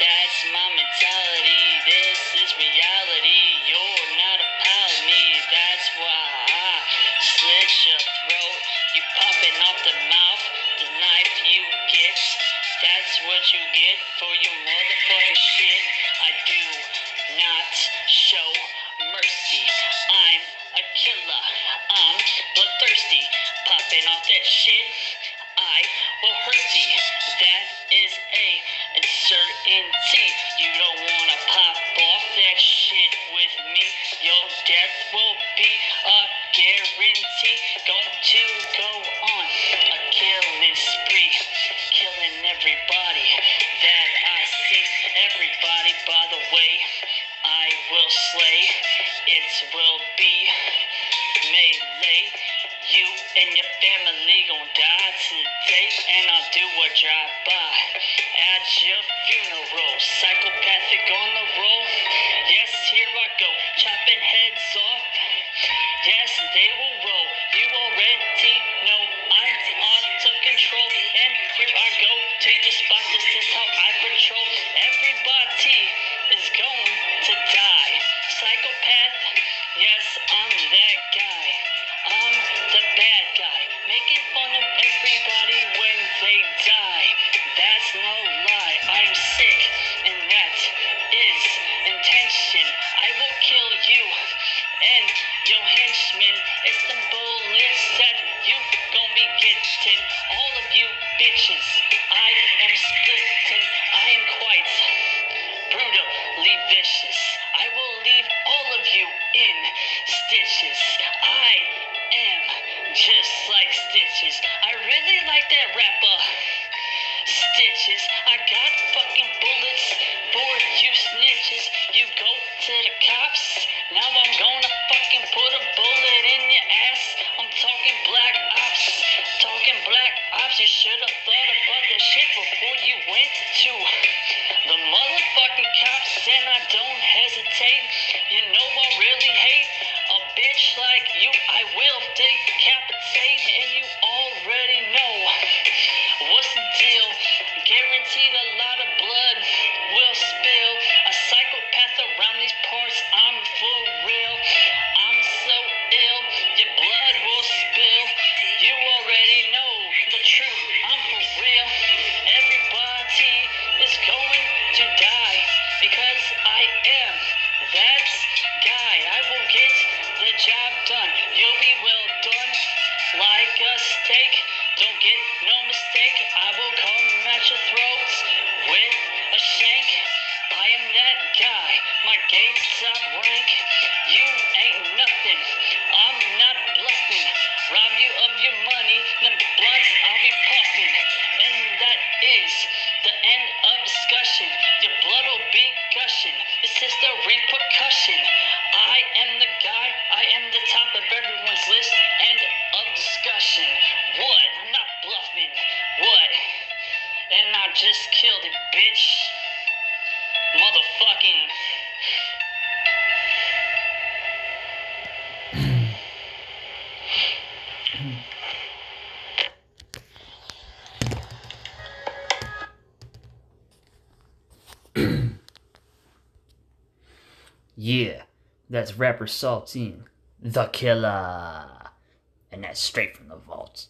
my mentality. This is reality. You're not a pal of me. That's why I slit your throat. You popping off the mouth. The knife you get. That's what you get for your Your death will be a guarantee. Going to go on a killing spree, killing everybody that I see. Everybody, by the way, I will slay. It will be melee. You and your family gon' die today, and I'll do a drive by at your funeral. Psychopathic on the roll. They your henchmen. It's the bullets that you gon' be getting. All of you bitches. I am splitting. I am quite brutally vicious. I will leave all of you in stitches. I am just like stitches. I really like that rapper. Stitches. I got fucking Don't get no mistake. I will come at your throats with a shank. I am that guy. My game's rank. You ain't nothing. Yeah, that's rapper Saltine, the killer. And that's straight from the vault.